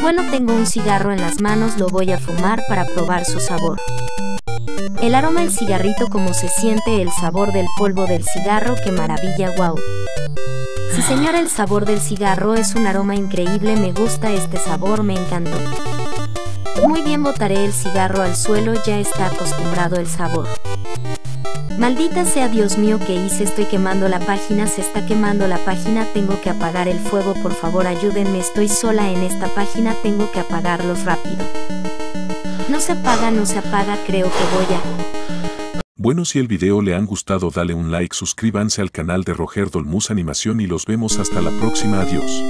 Bueno, tengo un cigarro en las manos, lo voy a fumar para probar su sabor. El aroma del cigarrito, como se siente el sabor del polvo del cigarro, qué maravilla, wow. Sí señora, el sabor del cigarro es un aroma increíble, me gusta este sabor, me encantó. Muy bien, botaré el cigarro al suelo, ya está acostumbrado el sabor. Maldita sea Dios mío que hice, estoy quemando la página, se está quemando la página, tengo que apagar el fuego, por favor ayúdenme, estoy sola en esta página, tengo que apagarlos rápido. No se apaga, no se apaga, creo que voy a... Bueno si el video le han gustado dale un like, suscríbanse al canal de Roger Dolmus Animación y los vemos hasta la próxima, adiós.